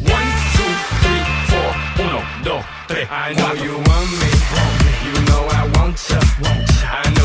One, two, three, four, uno, dos, tres. I know you want me,